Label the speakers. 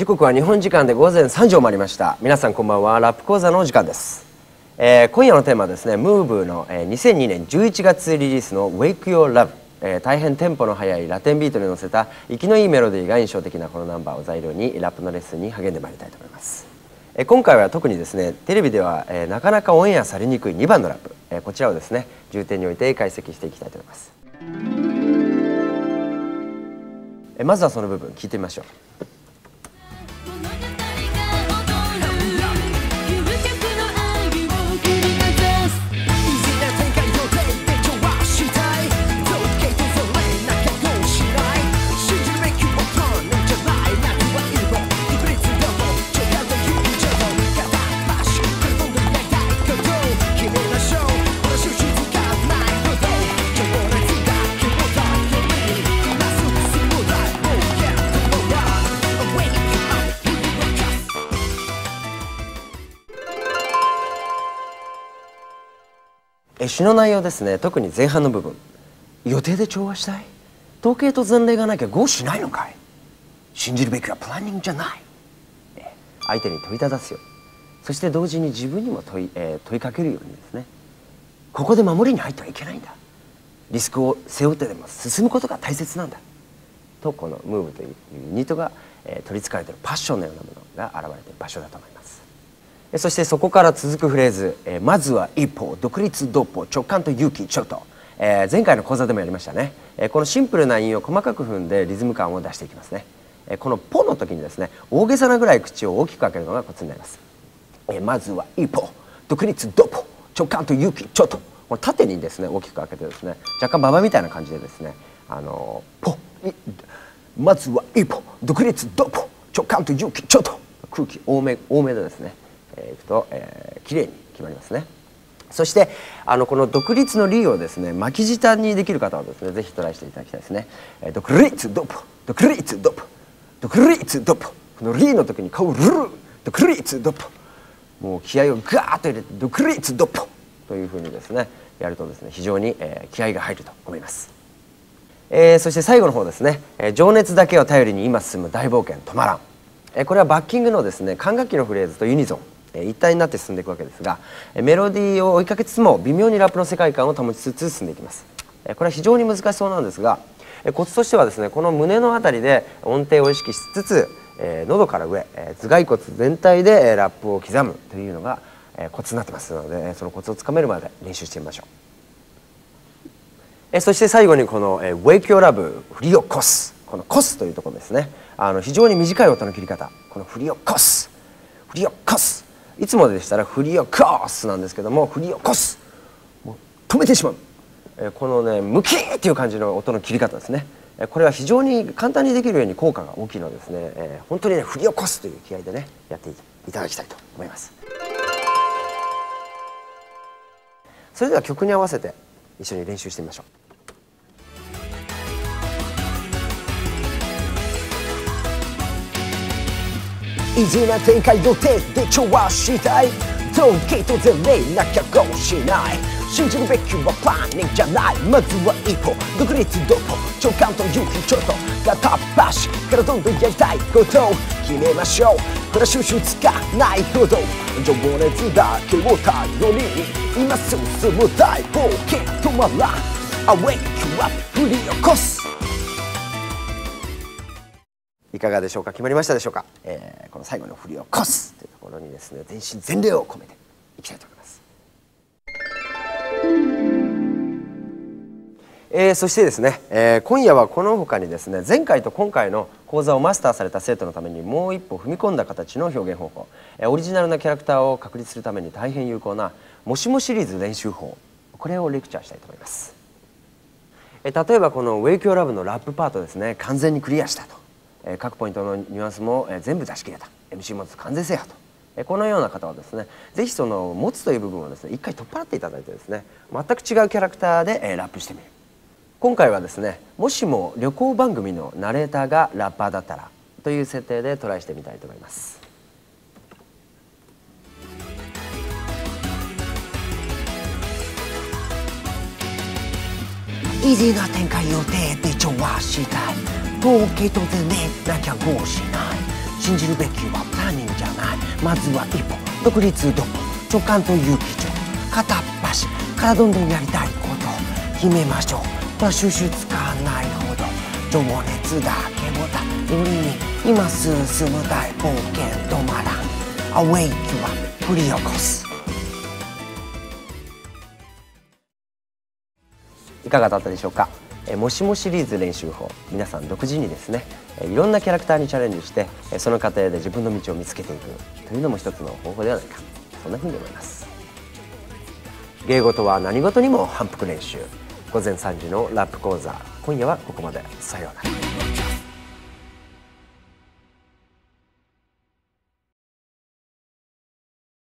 Speaker 1: 時刻は日本時間で午前3時を回りました。皆さんこんばんは。ラップ講座のお時間です、えー今夜のテーマはですねムーブの、えー2002年11月リリースの Wake Your Love、えー大変テンポの速いラテンビートに乗せた息のいいメロディーが印象的なこのナンバーを材料にラップのレッスンに励んでまいりたいと思います。えー今回は特にですねテレビでは、えーなかなかオンエアされにくい2番のラップ、えーこちらをですね重点に置いて解析していきたいと思います。えーまずはその部分聞いてみましょう。え詩の内容ですね。特に前半の部分。予定で調和したい？統計と前例がなきゃ GO しないのかい？信じるべきはプランニングじゃない？相手に問いただすよ。そして同時に自分にも問い,、えー問いかけるようにですね。ここで守りに入ってはいけないんだ。リスクを背負ってでも進むことが大切なんだ。とこのムーブというユニットが、えー取りつかれているパッションのようなものが現れている場所だと思います。そしてそこから続くフレーズ「えーまずは一歩独立独歩直感と勇気ちょっと」えー前回の講座でもやりましたね、えーこのシンプルな韻を細かく踏んでリズム感を出していきますね、えーこの「ポ」の時にですね大げさなぐらい口を大きく開けるのがコツになります、えーまずは一歩独立独歩直感と勇気ちょっと。これ縦にですね大きく開けてですね若干馬場みたいな感じでですねあのーポまずは一歩独立独歩直感と勇気ちょっと。空気多め多めでですね、いくと、えー、綺麗に決まりますね。そしてあのこの独立の「リー」をですね巻き舌にできる方はですねぜひトライしていただきたいですね、えー、独立独歩独立独歩独立独歩この「リー」の時に顔をルル独立独歩もう気合をガーッと入れて独立独歩というふうにですねやるとですね非常に、えー気合が入ると思います。えーそして最後の方ですね、えー情熱だけを頼りに今進む大冒険止まらん、えーこれはバッキングのですね管楽器のフレーズとユニゾン、一体になって進んでいくわけですが、メロディーを追いかけつつも微妙にラップの世界観を保ちつつ進んでいきます、これは非常に難しそうなんですが、えーコツとしてはですねこの胸のあたりで音程を意識しつつ、えー喉から上、えー頭蓋骨全体で、えーラップを刻むというのが、えーコツになってますのでそのコツをつかめるまで練習してみましょう。えーそして最後にこの「えー Wake Your Love」振りをこす。この「こす」というところですね。あの非常に短い音の切り方。この振りをこす。振りをこす。いつもでしたら振りをこすなんですけども振りをこす。もう止めてしまう、えーこのねムキーっていう感じの音の切り方ですね。えーこれは非常に簡単にできるように効果が大きいのですね、えー本当にね振りをこすという気合でねやっていただきたいと思います。それでは曲に合わせて一緒に練習してみましょう。
Speaker 2: イージーな展開予定で調和したい。統計と前例なきゃ GO しない。信じるべきはプランニングじゃない。まずは一歩。独立独歩直感と勇気ちょっと片っ端からどんどんやりたいことを決めましょう。これは収集つかないほど情熱だけを頼りに今進む大冒険止まらん I wake up 振り起こす。
Speaker 1: いかがでしょうか？決まりましたでしょうか、えーこの最後の振りをこすというところにですね全身全霊を込めていきたいと思います、えーそしてですね、えー今夜はこの他にですね前回と今回の講座をマスターされた生徒のためにもう一歩踏み込んだ形の表現方法、えーオリジナルなキャラクターを確立するために大変有効なもしもシリーズ練習法これをレクチャーしたいと思います。えー例えばこの「Wake Your Love」のラップパートですね完全にクリアしたと、え各ポイントのニュアンスも、え全部出し切れた。MC もつ完全制覇と、えこのような方はですねぜひその持つという部分をですね一回取っ払っていただいてですね全く違うキャラクターで、えラップしてみる。今回はですねもしも旅行番組のナレーターがラッパーだったらという設定でトライしてみたいと思います。
Speaker 2: イージーな展開予定で調和したい。統計と前例なきゃ GO しない。
Speaker 1: 信じるべきはプランニングじゃないまずは一歩。独立どこ直感と勇気上片っ端からどんどんやりたいこと。決めましょうこれは収集つかないほど。情熱だけを頼りに今進む大冒険。止まらん。アウェイクは振り起こす。いかがだったでしょうか？えーもしもシリーズ練習法皆さん独自にですねえーいろんなキャラクターにチャレンジしてえーその過程で自分の道を見つけていくというのも一つの方法ではないか。そんなふうに思います。芸事は何事にも反復練習。午前3時のラップ講座。今夜はここまで。さようなら。